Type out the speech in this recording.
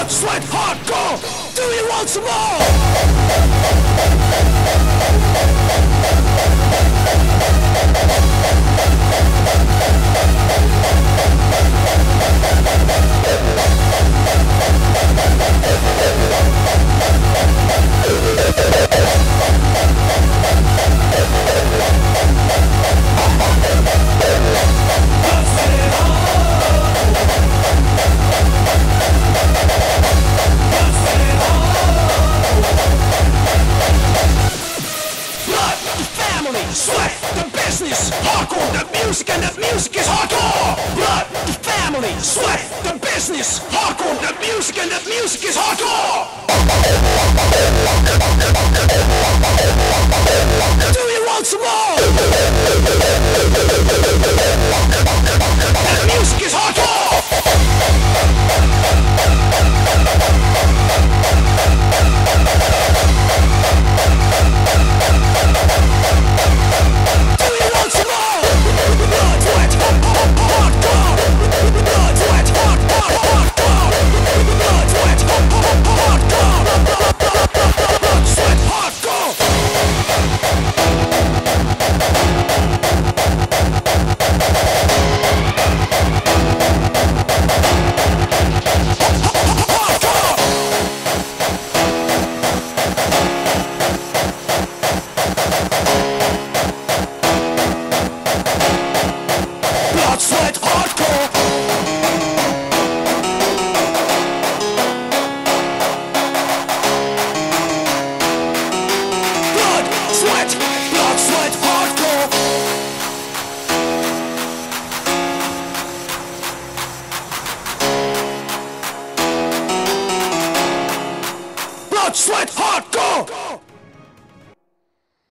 blood, sweat, hardcore. Do you want some more? Business, hardcore, the music, and the music is hardcore. Blood, the family, sweat, the business, hardcore, the music, and the music is hardcore. sweat, blood, sweat, hardcore Blood, sweat, hardcore